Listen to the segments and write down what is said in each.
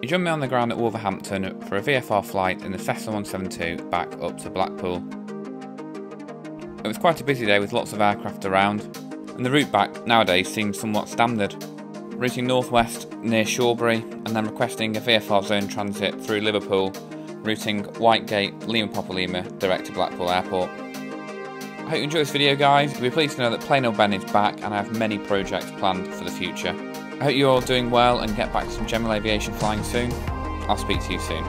He joined me on the ground at Wolverhampton for a VFR flight in the Cessna 172 back up to Blackpool. It was quite a busy day with lots of aircraft around, and the route back nowadays seems somewhat standard, routing northwest near Shawbury and then requesting a VFR zone transit through Liverpool, routing Whitegate, Lima Papa Lima direct to Blackpool Airport. I hope you enjoy this video guys, you'll be pleased to know that Plane Old Ben is back and I have many projects planned for the future. I hope you're all doing well and get back to some general aviation flying soon. I'll speak to you soon.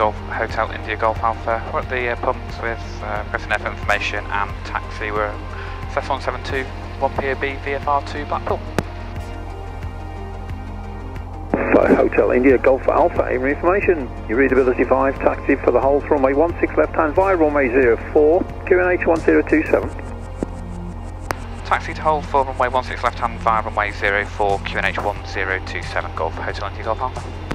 Golf Hotel India Golf Alpha. We're at the uh, pumps with uh, pressing F information and taxi. We're CS172, 1POB, VFR2 Blackpool. Hotel India Golf Alpha, aim information. Your readability 5, taxi for the whole runway 16 left hand via runway 04, QNH 1027. Taxi to hold for runway 16 left hand via runway 04, QNH 1027, Golf Hotel India Golf Alpha.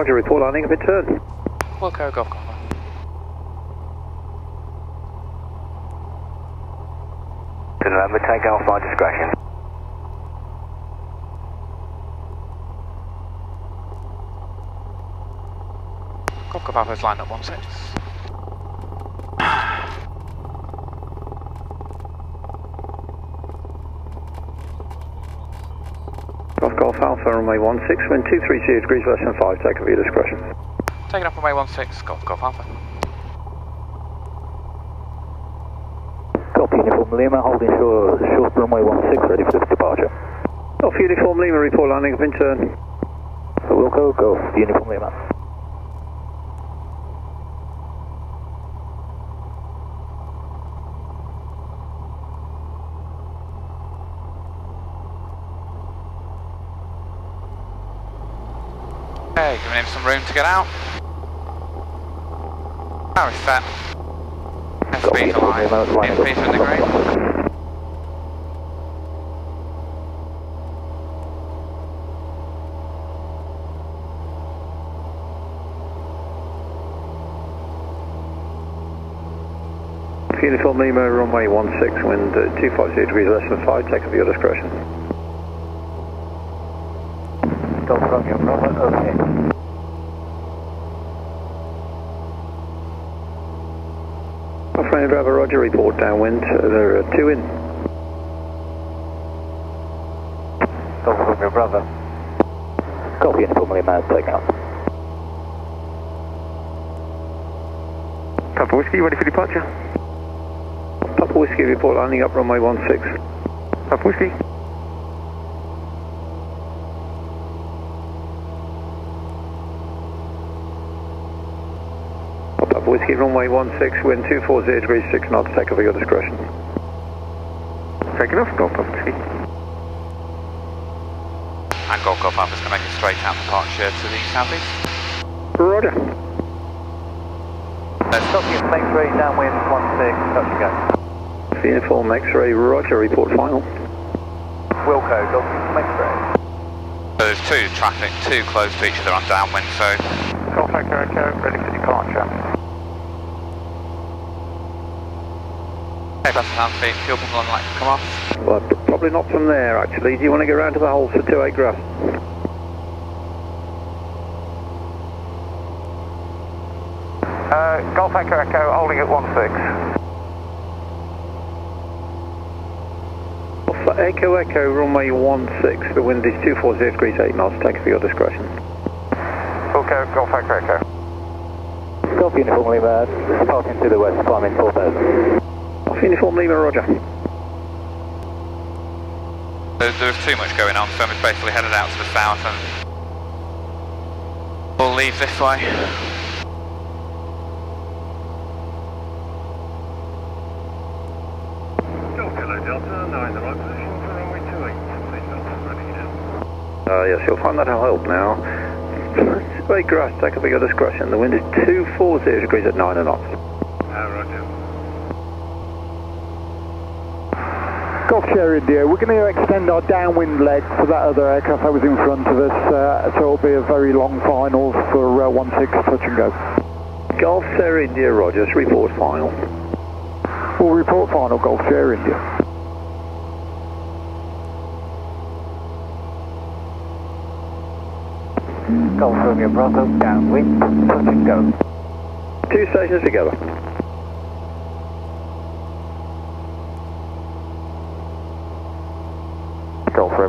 Roger, report landing, a bit turn. Wilco Golf Golf Alpha. To November, take off by discretion. Golf Golf Alpha is lined up 16. Golf Golf Alpha, runway 16, wind 230 degrees less than 5, take of your discretion. Taking up runway 16, Golf Golf Alpha. Golf Uniform Lima, holding short, short runway 16, ready for departure. Golf Uniform Lima, report landing, a bit turn. Wilco, Golf Uniform Lima. Okay, giving him some room to get out. Power is set. Airspeed alive. In in the green. Uniform Lima, runway 16, wind uh, 250 degrees less than 5, take of your discretion. Golf Romeo, Bravo, okay. Golf Romeo Bravo, Roger, report downwind, there are two in. Golf Romeo, Bravo. Golf Uniform Lima, taking off. Papa Whiskey, ready for departure? Papa Whiskey, report landing up runway 16. Papa Whiskey. Papa Whiskey, runway 16, wind 240 degrees 6 knots, take over your discretion. Taking off, Golf Papa Whiskey. And Golf Golf Alpha is going to make a straight out departure to the southeast. Roger. Golf Uniform X-ray, downwind 16, touch and go. Uniform X-ray, Roger, report final. Wilco, Golf Uniform X-ray. So there's two traffic, two close to each other on downwind, so Golf Echo Echo, ready for departure. Okay, that's the sound fuel pump on like come off. Well, probably not from there, actually. Do you want to go round to the holes for 28 grass? Uh, Golf Echo Echo, holding at 16. Alpha Echo Echo, runway 16. The wind is 240 degrees 8 knots. Take it for your discretion. Wilco, Golf Echo Echo. Golf Uniform Lima, departing to the west, climbing 4000. Uniform Lima, roger. There, there's too much going on, so I'm basically headed out to the south and we'll leave this way. Uh, yes, you'll find that I'll help now. It's grass, take a big discretion. The wind is 240 degrees at 9 knots. Uh, roger. Golf Share India, we're going to extend our downwind leg for that other aircraft that was in front of us, uh, so it'll be a very long final for uh, 16 touch and go. Golf Sierra India Rogers, report final. We'll report final Golf Share India. Golf Romeo Bravo, downwind, touch and go. Two stations together.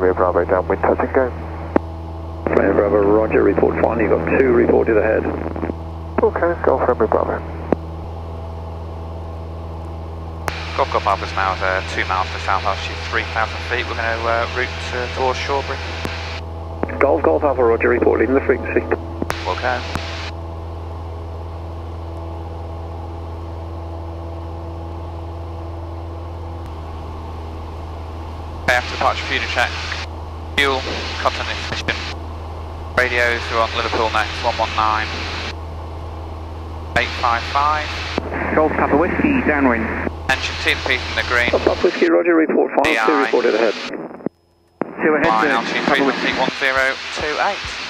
Golf Romeo Bravo, downwind, touch and go. Romeo Bravo, Roger, report final. You've got two reported ahead. Okay, Golf Romeo Bravo. Golf Golf Alpha is now uh, 2 miles to south altitude, 3,000 feet. We're going to uh, route uh, towards Shawbury. Golf Golf Alpha Roger, report leading the frequency. We'll departure for check. Fuel, cut on ignition. Radios, we're on Liverpool next, 119. 855. Golf Papa Whiskey, downwind. Engine TP from the green. Papa Whiskey, roger, report 5, 2 reported ahead. 2 ahead, Line altitude 31028.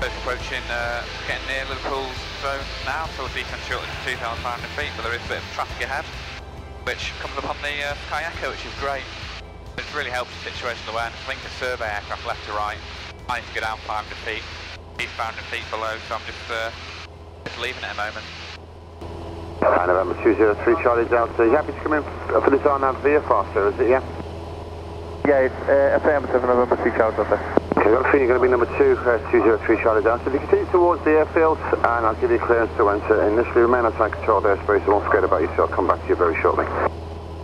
Both approaching, uh, getting near Liverpool's zone now, so we'll decent shortly to 2,500 feet, but there is a bit of traffic ahead, which comes up on the uh, Sky which is great. It really helps with situational awareness. I think a survey aircraft left to right, I need to go down 500 feet, he's 500 feet below, so I'm just, uh, just leaving it a moment. Hi, November 203 Charlie Delta. You happy to come in f- for this RNAV VFR, sir, is it, yeah? Yeah, it's uh, affirmative November 6 Charlie Delta. Okay, I'm feeling you're going to be number 2, uh, 203 Charlie Delta. If you continue towards the airfield, and I'll give you clearance to enter. Initially remain outside controlled airspace, so don't forget about yourself. I'll come back to you very shortly.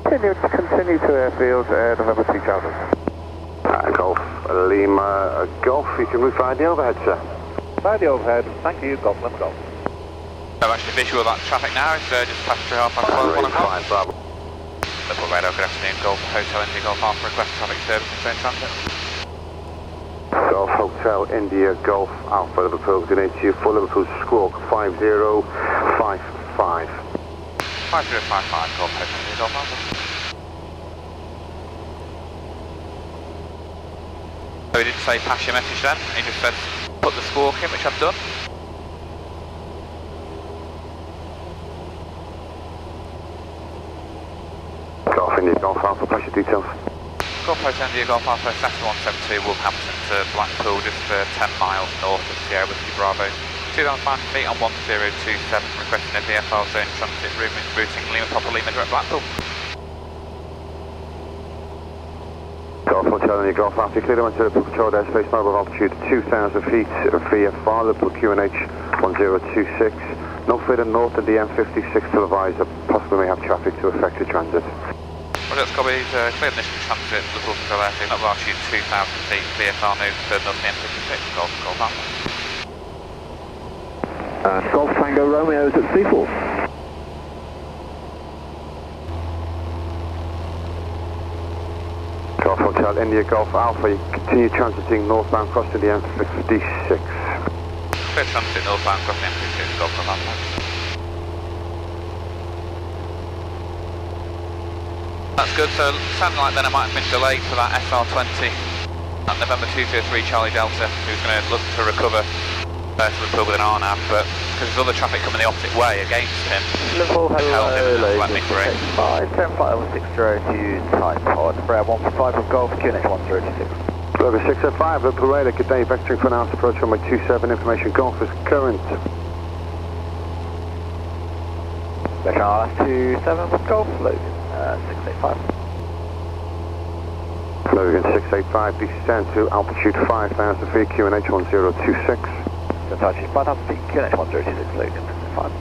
Continue, continue to airfield, uh, November 6 Charlie. Uh, Golf Lima uh, Golf, you can move via the overhead, sir. By the overhead, thank you, Golf, let's go. I'm actually visual of that traffic now, it's uh, just past through half past 12, 1 Right, o'clock. fine, Bravo. Liverpool Radar, good afternoon, Golf Hotel India Golf Alpha, request traffic service and train transit. Hotel India Golf Alpha Liverpool, good day to you for Liverpool Squawk 5055. 5055 Golf Hotel India Golf Alpha. So he didn't say pass your message then, he just said put the squawk in, which I've done. Golf India Golf Alpha, pass your details. Golf Hotel India Golf Alpha, Cessna 172, Wolverhampton to Blackpool, just uh, 10 miles north of Sierra Whiskey Bravo. 2,500 feet on 1027, requesting a VFR zone transit routing, Lima Papa Lima direct Blackpool. Golf Hotel India Golf Alpha, clear to enter Liverpool controlled airspace, mobile altitude 2,000 feet VFR, Liverpool QNH 1026. No further north of the M56 to advise that possibly may have traffic to affect the transit. Well, let's copy uh, clear initial transit, Liverpool control airfield, up altitude 2,000 feet, VFR move to north the M56, Golf, Golf Alpha. Uh, Golf Tango Romeo is at Seaforth. Golf Hotel India Golf Alpha, you continue transiting northbound crossing the M56. Clear transit northbound across the M56, Golf, Golf Alpha. That's good, so sounding like then I might have been delayed for that SR20 And November 203 Charlie Delta, who's going to look to recover uh, to Liverpool with an RNAV, but because there's other traffic coming the opposite way against him. Liverpool, Held hello, and let me through. 5, 10 flight over 60 to type pod, Brad 145 of Golf, QNH 1026. Logan 605, Liverpool Radar, good day, vectoring for an approach runway 27, information golf is current. Vector R27 with Golf, Logan, uh, 685. Logan 685, descend to altitude 5,000 feet, QNH 1026. Hitachi 5000 feet, QNH 1026, Logan, 685.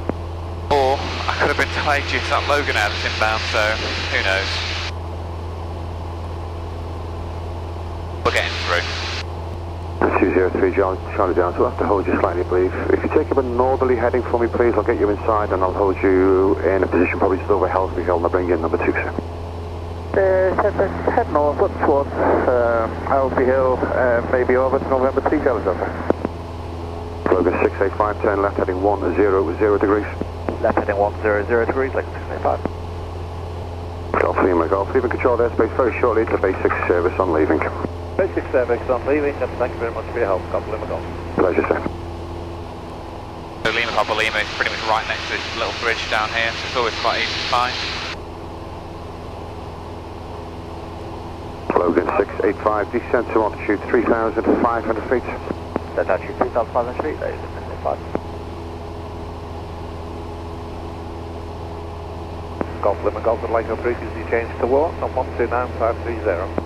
Or I could have been tied due to that Logan out that's inbound, so who knows. We're getting through. 203 John, Charlie down, so I'll have to hold you slightly, I believe. If you take up a northerly heading for me, please, I'll get you inside and I'll hold you in a position probably just over Helsby Hill and I'll bring you in number two, sir. Uh, head, head north, up towards uh, Helsby Hill, uh, maybe over to November 3 Charlie Delta. Logan 685, turn left heading 10, 0 degrees. Left heading 100 degrees, Logan 685. Golf Lima, Golf leaving control airspace very shortly. It's a basic service on leaving. Basic service on leaving, and thank you very much for your help, Couple Lima Golf. Pleasure, sir. So Lima Papa Lima is pretty much right next to this little bridge down here, so it's always quite easy to find. Logan 685, descend to altitude 3,500 feet. That's actually 3,500 feet, Logan 685. Golf Lima Golf would like to previously change to what? On 129530.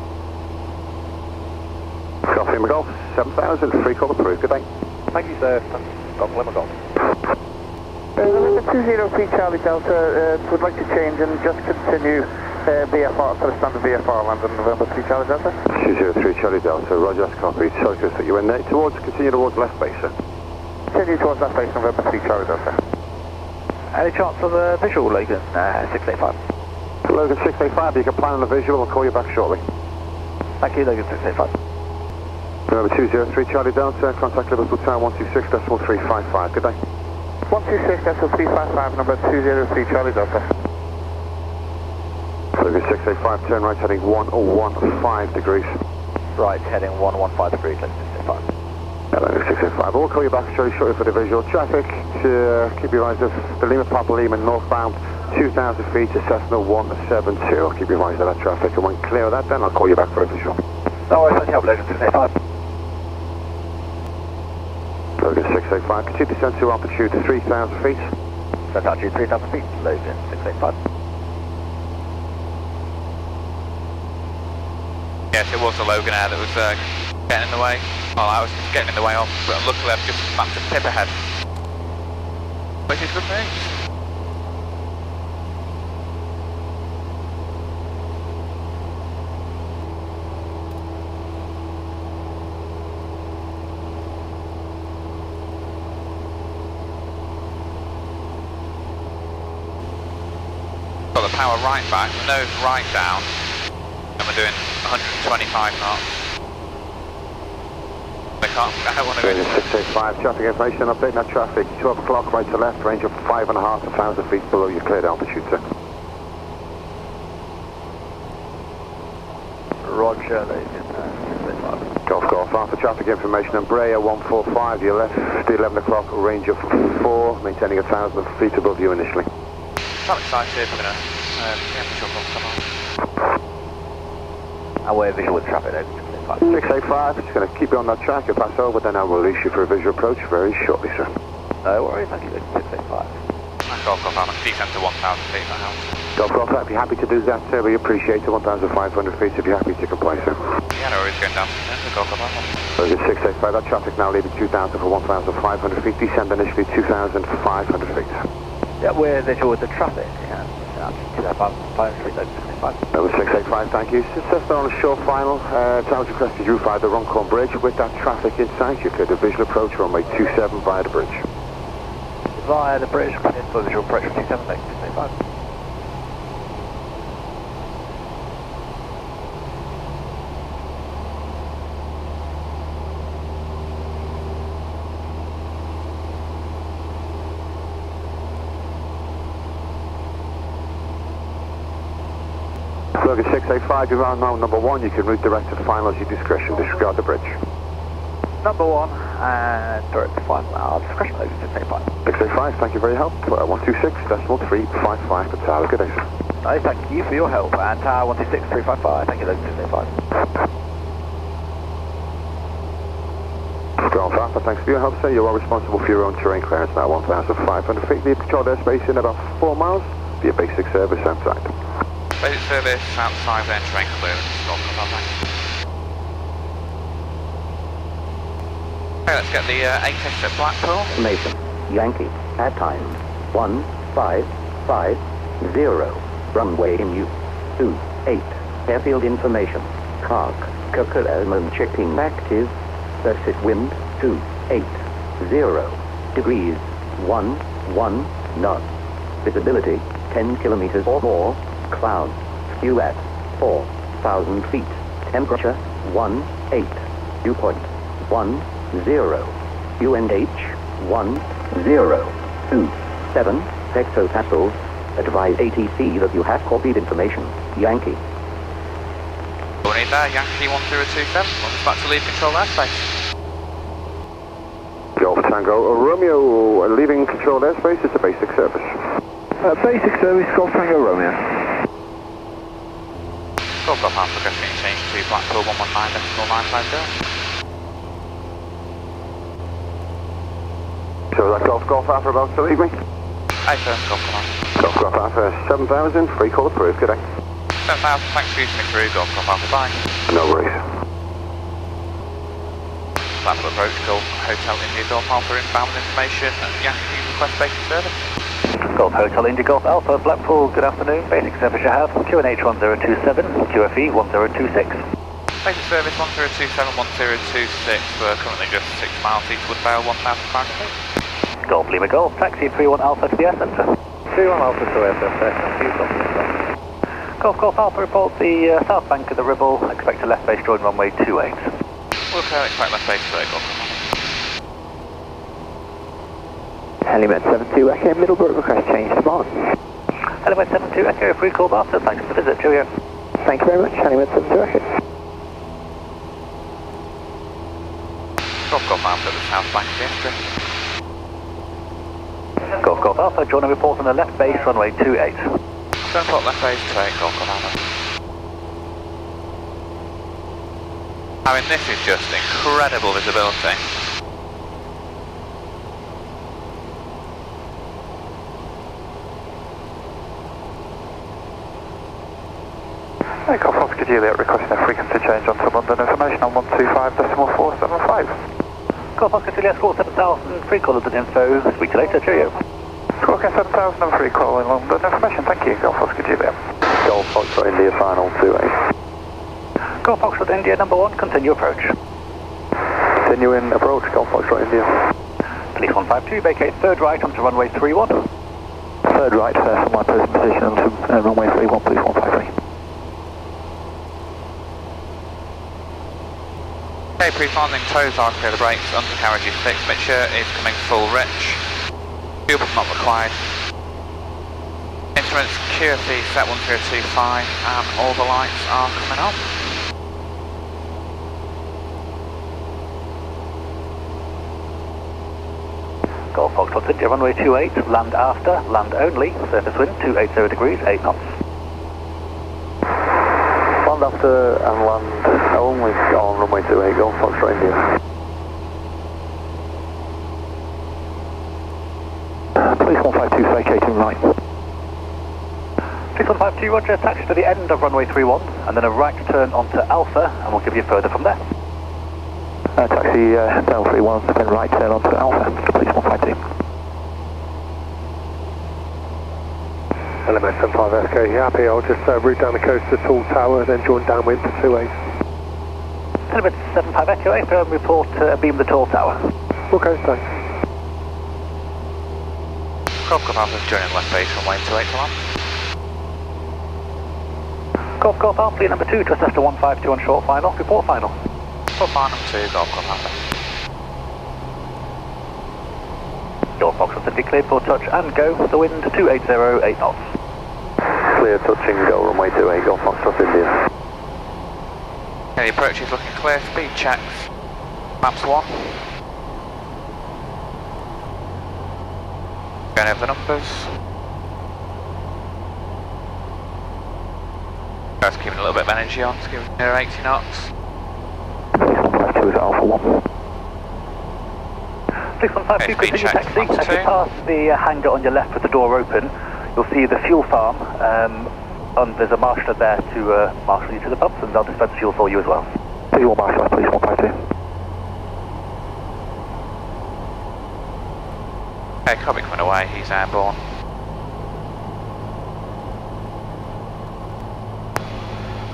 Golf Lima, Golf 7,000, free call approved. Good day. Thank you, sir. Golf Lima Golf. Uh, November 203 Charlie Delta uh, would like to change and just continue uh, VFR for the standard VFR land on November 3 Charlie Delta. 203 Charlie Delta, Roger, that's copied. Sorry to set you in there. Towards, continue towards left base, sir. Continue towards that base November 3 Charlie Delta. Any chance of a visual, Logan? Uh, 685. Logan 685, you can plan on the visual. I'll call you back shortly. Thank you, Logan 685. Number 203 Charlie Delta, contact Liverpool Tower 126 decimal 355. Good day. 126 Delta 355, number 203 Charlie Delta. Logan 685, turn right heading 115 degrees. Right, heading 115 degrees, Logan 685. Hello, 685. We'll call you back shortly, shortly for the visual traffic. To uh, keep your eyes of the Lima Papa Lima northbound, 2,000 feet to Cessna 172. I'll keep your eyes of that traffic. And when clear of that, then I'll call you back for a visual. No worries, thank you, Logan 685. Logan 685, continue to descend to altitude 3,000 feet. That's altitude 3,000 feet, Logan 685. Yes, it was the Loganair that was uh, getting in the way. Well, I was getting in the way of, but luckily I've just backed a tip ahead. Which is good news. Power right back, the nose right down, and we're doing 125 knots. I can't, I don't want to go Logan 685, traffic information, updating that traffic. 12 o'clock, right to left, range of 5.5 to 1,000 feet below your cleared altitude, sir. Roger, Logan uh, 685. Golf Golf Alpha traffic information, Embraer 145, your left, the 11 o'clock, range of 4, maintaining 1,000 feet above you initially. I'm excited, we're gonna, yeah, for sure, come on. And we're visual with traffic, Logan 685. 685, just going to keep you on that track, you'll pass over, then I'll release you for a visual approach very shortly, sir. No worries, thank you, Logan 685. That's Golf Golf, I'm a descent to 1,000 feet, that helps. Golf Golf, I'd be happy to do that, sir, we appreciate it, 1,500 feet, if you're happy to comply, sir. Yeah, no worries, going down to the end of Golf Golf, I'm 685, that traffic now leaving 2,000 for 1,500 feet, descend initially 2,500 feet. Yeah, we're visual with the traffic. Number 685, thank you. Cessna on a short final. Uh, Towers requested you via the Runcorn Bridge. With that traffic in sight, you could a visual approach runway 27 via the bridge. Via the British Peninsula Visual Approach from 27 Logan 685. Bergen 685, you're on now number one. You can route direct to the final at your discretion. Disregard the bridge. Number one, and direct to final. Uh, discretion over 685. 685, thank you for your help. Uh, 126 decimal 355 per tower. Good sir. Hey, thank you for your help. And tower 126 355. Thank you, Logan 685. Golf Alpha, thanks for your help, sir. You are responsible for your own terrain clearance now 1,500 feet. The controlled airspace in about 4 miles. Be a basic service outside. Basic service outside then train clearance. Papa, thanks. Okay, let's get the uh, 8 test at Blackpool. Mason, Yankee, at time. 1550, runway in U, 28, airfield information, Clark, Kirkland checking active, Versit wind. 280, degrees. 1, 1 knots, visibility. 10 kilometers or more, clouds, skew at 4,000 feet, temperature 1, 8, dew point 1, 0, QNH 1, 0, 2, 7, hectopascals, advise ATC that you have copied information, Yankee. We'll need there, Yankee 1027. Welcome back to leave control airspace. Golf Tango Romeo, uh, leaving controlled airspace. It's a basic service. Uh, basic service, Golf Tango Romeo. Golf Golf Alpha, getting changed to Blackpool 119 decimal 950. So that Golf Golf Alpha about to leave me? Hey, sir, Golf Golf Alpha. Golf Golf Alpha 7000, free call approved. Good day. 7000, thanks for using me through. Golf Golf Alpha, bye. No worries. Blackpool approach, Golf Hotel India Golf Alpha inbound information. Yankee request basic service. Golf Hotel India Golf Alpha, Blackpool, good afternoon. Basic service you have, QNH 1027, QFE 1026. Basic service 1027, 1026. We're currently just 6 miles eastward Vale, 1500 feet. Golf Lima Golf, taxi 31 Alpha to the air centre. 31 Alpha to air centre, thank you, Golf Lima Golf. Golf Golf Alpha report the uh, south bank of the Ribble, expect a left base join runway 28. We'll expect left base today, Golf Golf Alpha. Helimed 72 Echo, Middlebrook request change to Barn. Helimed 72 Echo, free call master, thanks for the visit, cheerio. Thank you very much, Helimed 72 Echo. Golf Golf Alpha, the south bank of the Estuary. Golf Golf Alpha, join a report on the left base runway 28. Don't put left base today, Golf Golf Alpha. I mean, this is just incredible visibility. Hey, Golf Oscar Juliet requesting a frequency change on onto London information on 125.475. Golf Oscar Juliet, score 7000, free call London info, speak to you later, cheerio. Squawk 7000 and free call in London information, thank you, Golf Oscar Juliet. Golf Foxtrot India final 28. Golf Foxtrot India number one, continue approach. Continuing approach, Golf Foxtrot India. Police 152, vacate third right onto runway 31. Third right, uh, from my present position onto uh, runway 31, please 153. Okay, pre-landing toes are clear the brakes, undercarriage is fixed, mixture is coming full rich. Fuel not required. Instruments QFE set 1025 and all the lights are coming on. Golf Foxtrot India runway 28, land after, land only, surface wind 280 degrees, 8 knots. Land after and land only on runway 28, Golf Foxtrot India. Police 152 vacating right. 6152 Roger, taxi to the end of runway 31 and then a right turn onto Alpha and we'll give you further from there. Uh, taxi uh, down 31, then right turn onto Alpha, police 152. Element 75 SK, you happy? I'll just uh, route down the coast to Tall Tower, and then join downwind to 28. Element 75 Echo 8, um, report uh, beam the tall tower. Okay, thanks. Golf Golf Alpha is joining left base runway 28 to land. Golf Golf Alpha, number 2, just after 152 on short final, report final. Full final to Golf Golf Alpha. Your box will be cleared for touch and go, the wind 280, 8 knots. Clear, touch and go, runway 28, Golf Foxtrot India. Okay, the approach is looking clear, speed checks. Maps 1. Going over the numbers. Guys keeping a little bit of energy on, it's giving near 80 knots. Left 2 is Alpha 1. 615, Okay, continue check, taxi. As you pass the uh, hangar on your left with the door open, you'll see the fuel farm, um, and there's a marshaller there to uh, marshal you to the pumps, and they'll dispense fuel for you as well. Please, one marshaller, please, 152. Okay, Cobby coming away, he's airborne.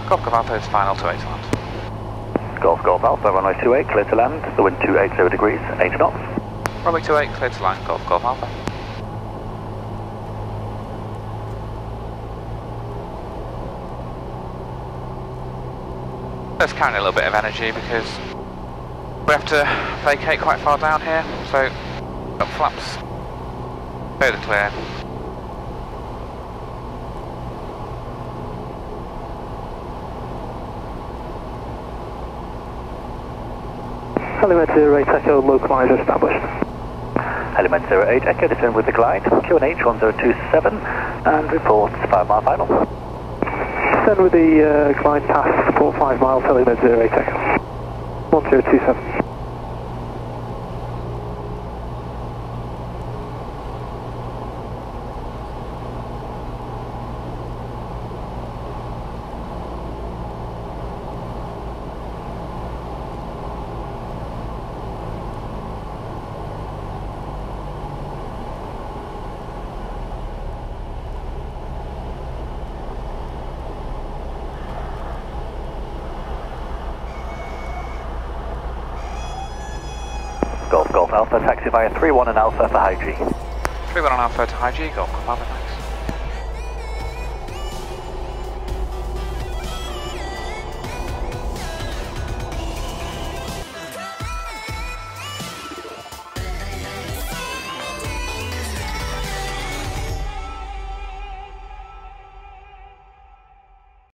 Golf Golf Alpha is final to 8 to land. Golf Golf Alpha, runway 28, clear to land, the wind 280 degrees, 8 knots. Runway 28, clear to land, Golf Golf Alpha. Let's carrying a little bit of energy because we have to vacate quite far down here, so got flaps further clear. Element 08 Echo localizer established. Element 08 Echo descend with the glide, QNH 1027, and report 5 mile final. Descend with the uh, glide report 5 miles, Element 08 Echo. 1027. Golf Golf Alpha, taxi via 31 and Alpha for High G. 3 1 on Alpha to High G, Golf Alpha, thanks.